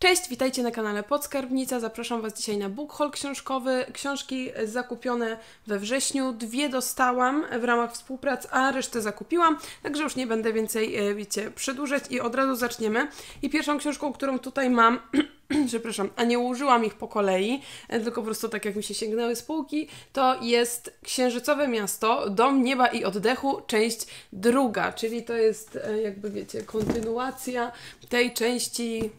Cześć, witajcie na kanale Podskarbnica. Zapraszam Was dzisiaj na book haul książkowy. Książki zakupione we wrześniu. Dwie dostałam w ramach współprac, a resztę zakupiłam. Także już nie będę więcej, e, wiecie, przedłużać i od razu zaczniemy. I pierwszą książką, którą tutaj mam, przepraszam, a nie użyłam ich po kolei, e, tylko po prostu tak jak mi się sięgnęły z półki, to jest Księżycowe Miasto, Dom Nieba i Oddechu, część druga, czyli to jest e, jakby wiecie, kontynuacja tej części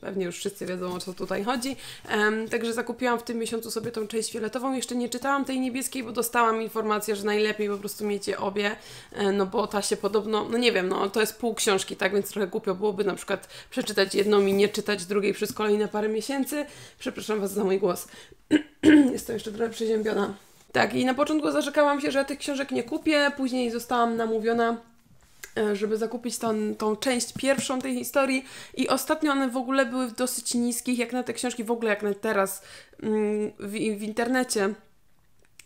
Pewnie już wszyscy wiedzą, o co tutaj chodzi. Um, także zakupiłam w tym miesiącu sobie tą część fioletową. Jeszcze nie czytałam tej niebieskiej, bo dostałam informację, że najlepiej po prostu mieć je obie, e, no bo ta się podobno, no nie wiem, no to jest pół książki, tak, więc trochę głupio byłoby na przykład przeczytać jedną i nie czytać drugiej przez kolejne parę miesięcy. Przepraszam Was za mój głos. Jestem jeszcze trochę przeziębiona. Tak, i na początku zarzekałam się, że tych książek nie kupię, później zostałam namówiona żeby zakupić tą, tą część pierwszą tej historii i ostatnio one w ogóle były w dosyć niskich, jak na te książki, w ogóle jak na teraz mm, w, w internecie.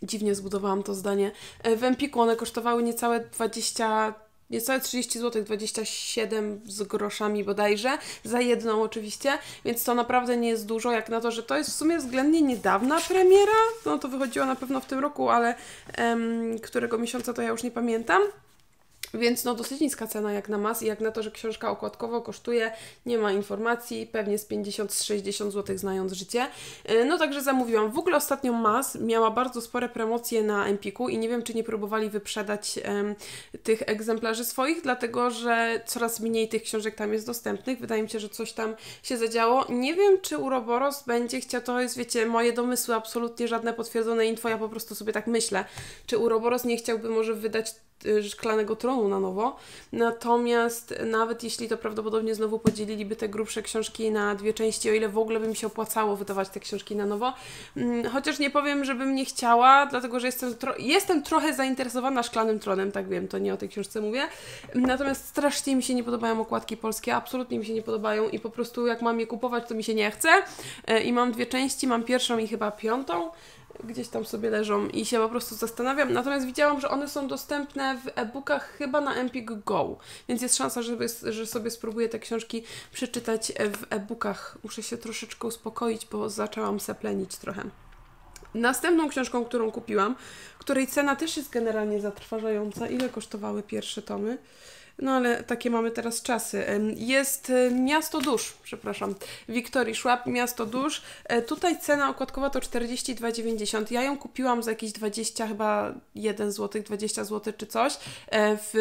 Dziwnie zbudowałam to zdanie. E, w Empiku one kosztowały niecałe 20 niecałe 30 zł, 27 z groszami bodajże, za jedną oczywiście, więc to naprawdę nie jest dużo, jak na to, że to jest w sumie względnie niedawna premiera, no to wychodziło na pewno w tym roku, ale em, którego miesiąca to ja już nie pamiętam. Więc no dosyć niska cena jak na mas i jak na to, że książka okładkowo kosztuje, nie ma informacji, pewnie z 50-60 zł znając życie. Y, no także zamówiłam. W ogóle ostatnio mas miała bardzo spore promocje na Empiku i nie wiem, czy nie próbowali wyprzedać um, tych egzemplarzy swoich, dlatego że coraz mniej tych książek tam jest dostępnych. Wydaje mi się, że coś tam się zadziało. Nie wiem, czy Uroboros będzie chciał, to jest wiecie, moje domysły, absolutnie żadne potwierdzone info, ja po prostu sobie tak myślę. Czy Uroboros nie chciałby może wydać szklanego tronu na nowo. Natomiast nawet jeśli to prawdopodobnie znowu podzieliliby te grubsze książki na dwie części, o ile w ogóle by mi się opłacało wydawać te książki na nowo. Mm, chociaż nie powiem, żebym nie chciała, dlatego że jestem, tro jestem trochę zainteresowana szklanym tronem, tak wiem, to nie o tej książce mówię. Natomiast strasznie mi się nie podobają okładki polskie, absolutnie mi się nie podobają i po prostu jak mam je kupować, to mi się nie chce. Y, I mam dwie części, mam pierwszą i chyba piątą gdzieś tam sobie leżą i się po prostu zastanawiam. Natomiast widziałam, że one są dostępne w e-bookach chyba na Empik Go, więc jest szansa, żeby, że sobie spróbuję te książki przeczytać w e-bookach. Muszę się troszeczkę uspokoić, bo zaczęłam seplenić trochę. Następną książką, którą kupiłam, której cena też jest generalnie zatrważająca. Ile kosztowały pierwsze tomy? No ale takie mamy teraz czasy. Jest e, Miasto Dusz, przepraszam. Wiktorii Szłap, Miasto Dusz. E, tutaj cena okładkowa to 42,90. Ja ją kupiłam za jakieś 20, chyba 1 zł, 20 zł czy coś. E, w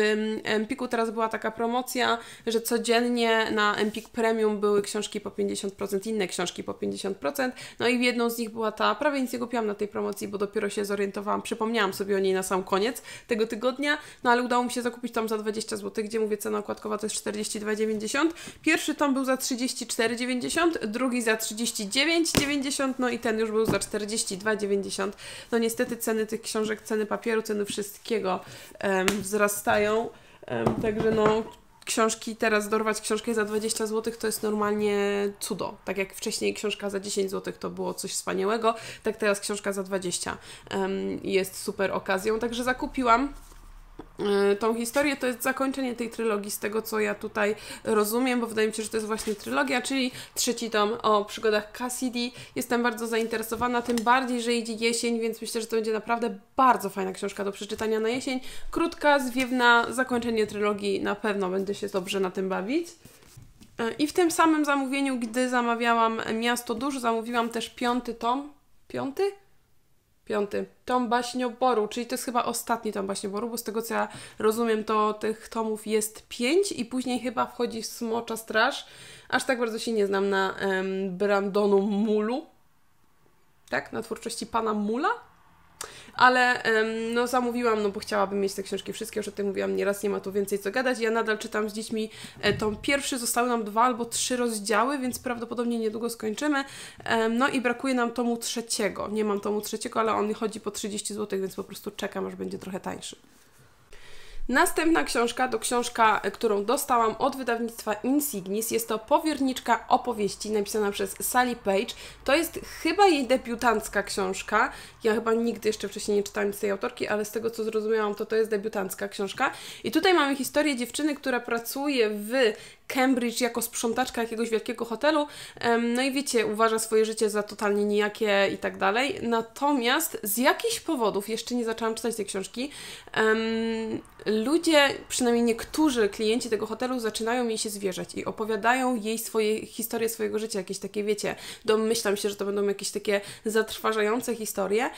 Empiku teraz była taka promocja, że codziennie na Empik Premium były książki po 50%, inne książki po 50%. No i jedną z nich była ta, prawie nic nie kupiłam na tej promocji, bo dopiero się zorientowałam, przypomniałam sobie o niej na sam koniec tego tygodnia, no ale udało mi się zakupić tam za 20 zł gdzie mówię cena okładkowa to jest 42,90. Pierwszy tom był za 34,90, drugi za 39,90, no i ten już był za 42,90. No niestety ceny tych książek, ceny papieru, ceny wszystkiego um, wzrastają. Um, także no książki, teraz dorwać książkę za 20 zł to jest normalnie cudo. Tak jak wcześniej książka za 10 zł to było coś wspaniałego, tak teraz książka za 20 um, jest super okazją. Także zakupiłam tą historię, to jest zakończenie tej trylogii, z tego co ja tutaj rozumiem, bo wydaje mi się, że to jest właśnie trylogia, czyli trzeci tom o przygodach Cassidy. Jestem bardzo zainteresowana, tym bardziej, że idzie jesień, więc myślę, że to będzie naprawdę bardzo fajna książka do przeczytania na jesień. Krótka, zwiewna, zakończenie trylogii, na pewno będę się dobrze na tym bawić. E, I w tym samym zamówieniu, gdy zamawiałam Miasto Dusz, zamówiłam też piąty tom. Piąty? Piąty. Tom Baśnioboru, czyli to jest chyba ostatni tom Baśnioboru, bo z tego co ja rozumiem, to tych tomów jest pięć i później chyba wchodzi Smocza Straż. Aż tak bardzo się nie znam na um, Brandonu Mulu. Tak? Na twórczości pana Mula? Ale no zamówiłam, no bo chciałabym mieć te książki wszystkie, już o tym mówiłam nieraz, nie ma tu więcej co gadać. Ja nadal czytam z dziećmi e, tą pierwszy, zostały nam dwa albo trzy rozdziały, więc prawdopodobnie niedługo skończymy. No i brakuje nam tomu trzeciego. Nie mam tomu trzeciego, ale on chodzi po 30 zł, więc po prostu czekam, aż będzie trochę tańszy. Następna książka to książka, którą dostałam od wydawnictwa Insignis. Jest to powierniczka opowieści napisana przez Sally Page. To jest chyba jej debiutancka książka. Ja chyba nigdy jeszcze wcześniej nie czytałam z tej autorki, ale z tego co zrozumiałam, to to jest debiutancka książka. I tutaj mamy historię dziewczyny, która pracuje w Cambridge jako sprzątaczka jakiegoś wielkiego hotelu. No i wiecie, uważa swoje życie za totalnie nijakie i tak dalej. Natomiast z jakichś powodów, jeszcze nie zaczęłam czytać tej książki, ludzie, przynajmniej niektórzy klienci tego hotelu zaczynają jej się zwierzać i opowiadają jej swoje historie swojego życia, jakieś takie, wiecie, domyślam się, że to będą jakieś takie zatrważające historie.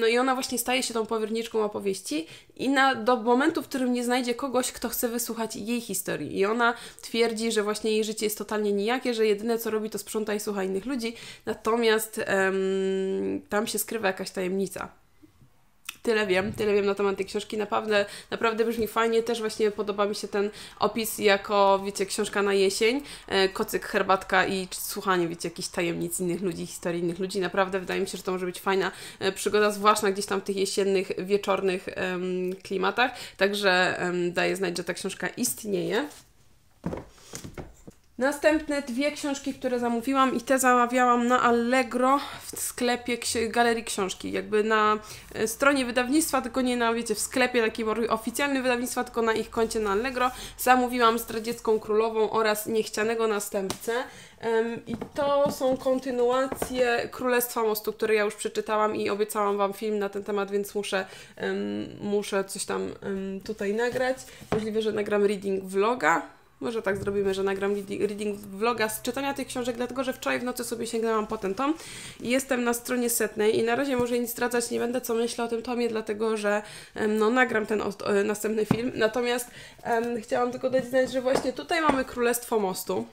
no i ona właśnie staje się tą powierniczką opowieści i na, do momentu, w którym nie znajdzie kogoś, kto chce wysłuchać jej historii. I ona twierdzi, że właśnie jej życie jest totalnie nijakie, że jedyne co robi to sprząta i słucha innych ludzi, natomiast tam się skrywa jakaś tajemnica. Tyle wiem, tyle wiem na temat tej książki. Naprawdę, naprawdę brzmi fajnie. Też właśnie podoba mi się ten opis jako, wiecie, książka na jesień. E, kocyk, herbatka i słuchanie, wiecie, jakichś tajemnic innych ludzi, historii innych ludzi. Naprawdę wydaje mi się, że to może być fajna e, przygoda, zwłaszcza gdzieś tam w tych jesiennych, wieczornych klimatach. Także daję znać, że ta książka istnieje. Następne dwie książki, które zamówiłam i te zamawiałam na Allegro w sklepie Galerii Książki. Jakby na e, stronie wydawnictwa, tylko nie na, wiecie, w sklepie takim oficjalnym wydawnictwa, tylko na ich koncie na Allegro. Zamówiłam Zdradziecką Królową oraz Niechcianego Następcę. I to są kontynuacje Królestwa Mostu, które ja już przeczytałam i obiecałam Wam film na ten temat, więc muszę, muszę coś tam tutaj nagrać. Możliwe, że nagram reading vloga może tak zrobimy, że nagram reading vloga z czytania tych książek, dlatego że wczoraj w nocy sobie sięgnęłam po ten tom i jestem na stronie setnej i na razie może nic zdradzać nie będę, co myślę o tym tomie, dlatego że no, nagram ten następny film. Natomiast chciałam tylko dać znać, że właśnie tutaj mamy Królestwo Mostu.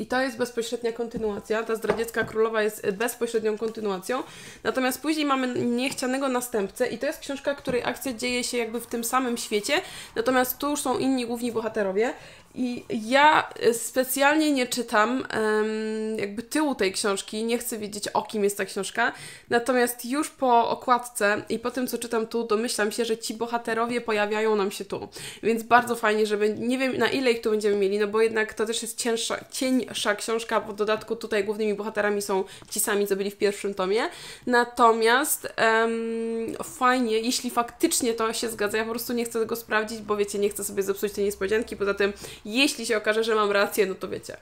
I to jest bezpośrednia kontynuacja. Ta zdradziecka królowa jest bezpośrednią kontynuacją. Natomiast później mamy niechcianego następcę, i to jest książka, której akcja dzieje się jakby w tym samym świecie. Natomiast tu już są inni główni bohaterowie. I ja y, specjalnie nie czytam jakby tyłu tej książki, nie chcę wiedzieć o kim jest ta książka, natomiast już po okładce i po tym co czytam tu, domyślam się, że ci bohaterowie pojawiają nam się tu. Więc bardzo fajnie, żeby nie wiem na ile ich tu będziemy mieli, no bo jednak to też jest cięższa, cieńsza książka, bo w dodatku tutaj głównymi bohaterami są ci sami, co byli w pierwszym tomie. Natomiast fajnie, jeśli faktycznie to się zgadza, ja po prostu nie chcę tego sprawdzić, bo wiecie, nie chcę sobie zepsuć tej niespodzianki, poza tym jeśli się okaże, że mam rację, no to wiecie,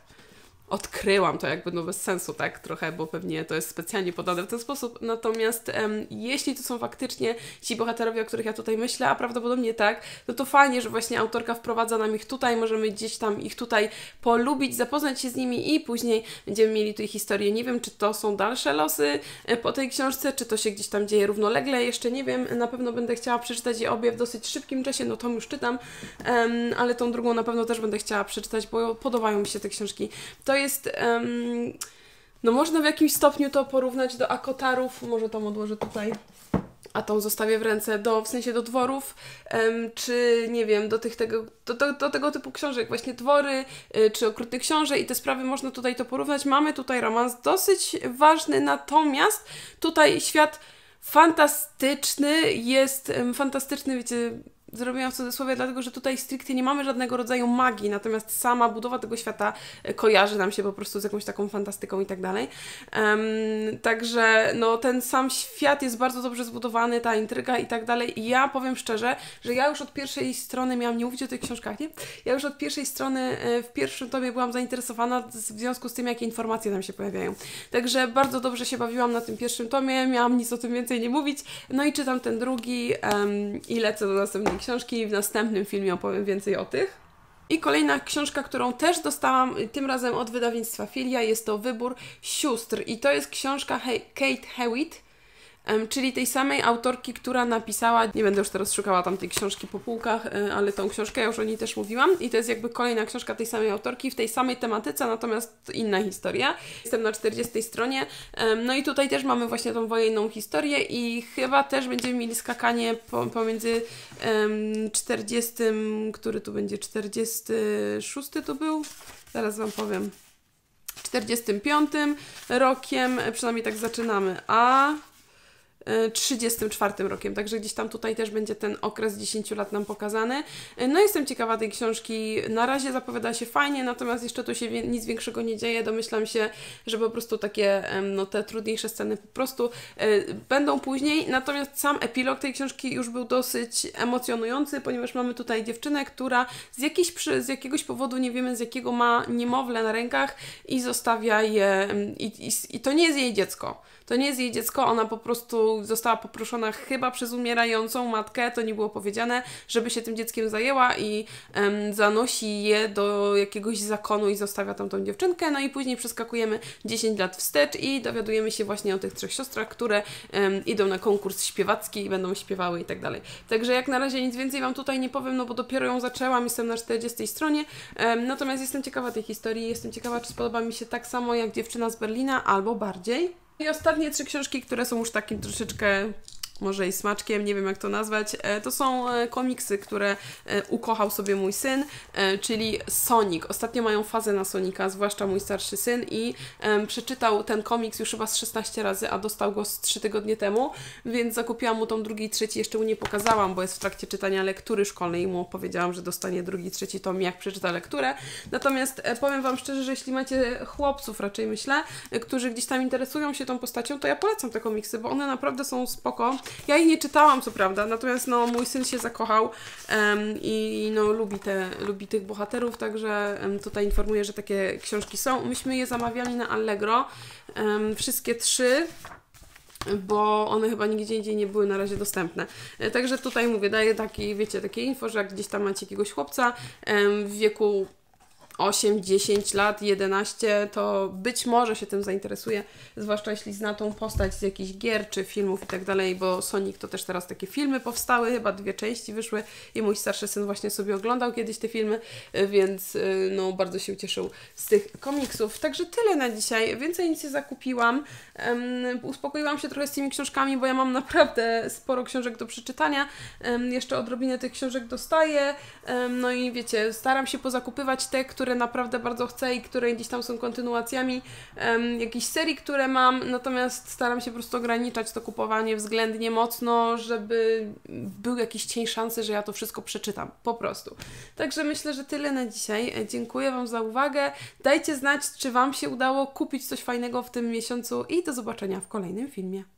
odkryłam to jakby no bez sensu, tak? Trochę, bo pewnie to jest specjalnie podane w ten sposób. Natomiast um, jeśli to są faktycznie ci bohaterowie, o których ja tutaj myślę, a prawdopodobnie tak, no to fajnie, że właśnie autorka wprowadza nam ich tutaj, możemy gdzieś tam ich tutaj polubić, zapoznać się z nimi i później będziemy mieli tu ich historię. Nie wiem, czy to są dalsze losy e, po tej książce, czy to się gdzieś tam dzieje równolegle, jeszcze nie wiem. Na pewno będę chciała przeczytać je obie w dosyć szybkim czasie, no to już czytam, um, ale tą drugą na pewno też będę chciała przeczytać, bo podobają mi się te książki. To jest. Um, no można w jakimś stopniu to porównać do akotarów, może tam odłożę tutaj, a tą zostawię w ręce, do, w sensie do dworów, um, czy nie wiem, do tych tego, do, do, do, tego typu książek, właśnie dwory, y, czy okrutnych książek i te sprawy można tutaj to porównać. Mamy tutaj romans dosyć ważny, natomiast tutaj świat fantastyczny jest, um, fantastyczny, wiecie, zrobiłam w cudzysłowie, dlatego że tutaj stricte nie mamy żadnego rodzaju magii, natomiast sama budowa tego świata e, kojarzy nam się po prostu z jakąś taką fantastyką i tak dalej. Także no, ten sam świat jest bardzo dobrze zbudowany, ta intryga i tak dalej. I ja powiem szczerze, że ja już od pierwszej strony miałam, nie mówić o tych książkach, nie? Ja już od pierwszej strony e, w pierwszym tomie byłam zainteresowana w związku z tym, jakie informacje tam się pojawiają. Także bardzo dobrze się bawiłam na tym pierwszym tomie, miałam nic o tym więcej nie mówić. No i czytam ten drugi um, i lecę do następnej książki. W następnym filmie opowiem więcej o tych. I kolejna książka, którą też dostałam, tym razem od wydawnictwa Filia, jest to Wybór Sióstr. I to jest książka Kate Hewitt czyli tej samej autorki, która napisała, nie będę już teraz szukała tam tej książki po półkach, e, ale tą książkę ja już o niej też mówiłam i to jest jakby kolejna książka tej samej autorki w tej samej tematyce, natomiast inna historia. Jestem na 40 stronie, no i tutaj też mamy właśnie tą wojenną historię i chyba też będziemy mieli skakanie pomiędzy 40, który tu będzie 46 to był? Zaraz Wam powiem. 45 rokiem, przynajmniej tak zaczynamy, a 34 rokiem, także gdzieś tam tutaj też będzie ten okres 10 lat nam pokazany. No jestem ciekawa tej książki, na razie zapowiada się fajnie, natomiast jeszcze tu się nic większego nie dzieje, domyślam się, że po prostu takie, no te trudniejsze sceny po prostu będą później, natomiast sam epilog tej książki już był dosyć emocjonujący, ponieważ mamy tutaj dziewczynę, która z, jakiś, z jakiegoś powodu, nie wiemy z jakiego, ma niemowlę na rękach i zostawia je, i, i, i to nie jest jej dziecko. To nie jest jej dziecko, ona po prostu została poproszona chyba przez umierającą matkę, to nie było powiedziane, żeby się tym dzieckiem zajęła i um, zanosi je do jakiegoś zakonu i zostawia tam tą dziewczynkę. No i później przeskakujemy 10 lat wstecz i dowiadujemy się właśnie o tych trzech siostrach, które um, idą na konkurs śpiewacki i będą śpiewały i tak dalej. Także jak na razie nic więcej Wam tutaj nie powiem, no bo dopiero ją zaczęłam, jestem na 40 stronie, um, natomiast jestem ciekawa tej historii, jestem ciekawa, czy spodoba mi się tak samo jak dziewczyna z Berlina, albo bardziej. I ostatnie trzy książki, które są już takim troszeczkę może i smaczkiem, nie wiem jak to nazwać. E, to są e, komiksy, które e, ukochał sobie mój syn, czyli Sonic. Ostatnio mają fazę na Sonika, zwłaszcza mój starszy syn i przeczytał ten komiks już chyba z 16 razy, a dostał go z 3 tygodnie temu, więc zakupiłam mu tą drugi i trzeci, jeszcze mu nie pokazałam, bo jest w trakcie czytania lektury szkolnej i mu powiedziałam, że dostanie drugi, trzeci tom, jak przeczyta lekturę. Natomiast powiem Wam szczerze, że jeśli macie chłopców, raczej myślę, którzy gdzieś tam interesują się tą postacią, to ja polecam te komiksy, bo one naprawdę są spoko. Ja ich nie czytałam, co prawda, natomiast no, mój syn się zakochał i no, lubi, te, lubi tych bohaterów, także tutaj informuję, że takie książki są. Myśmy je zamawiali na Allegro, wszystkie trzy bo one chyba nigdzie indziej nie były na razie dostępne. E, także tutaj mówię, daję taki, wiecie, takie info, że jak gdzieś tam macie jakiegoś chłopca w wieku 8, 10 lat, 11, to być może się tym zainteresuje, zwłaszcza jeśli zna tą postać z jakichś gier czy filmów i tak dalej, bo Sonic to też teraz takie filmy powstały, chyba dwie części wyszły i mój starszy syn właśnie sobie oglądał kiedyś te filmy, więc y, no bardzo się ucieszył z tych komiksów. Także tyle na dzisiaj, więcej nic nie zakupiłam. Um, uspokoiłam się trochę z tymi książkami, bo ja mam naprawdę sporo książek do przeczytania. Um, jeszcze odrobinę tych książek dostaję. Um, no i wiecie, staram się pozakupywać te, które które naprawdę bardzo chcę i które gdzieś tam są kontynuacjami um, jakichś serii, które mam, natomiast staram się po prostu ograniczać to kupowanie względnie mocno, żeby był jakiś cień szansy, że ja to wszystko przeczytam, po prostu. Także myślę, że tyle na dzisiaj. E, dziękuję Wam za uwagę. Dajcie znać, czy Wam się udało kupić coś fajnego w tym miesiącu i do zobaczenia w kolejnym filmie.